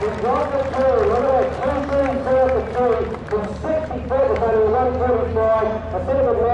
He dropped the tree. Look at that. Two trees clear the tree from 60 foot without a 135. A bit of a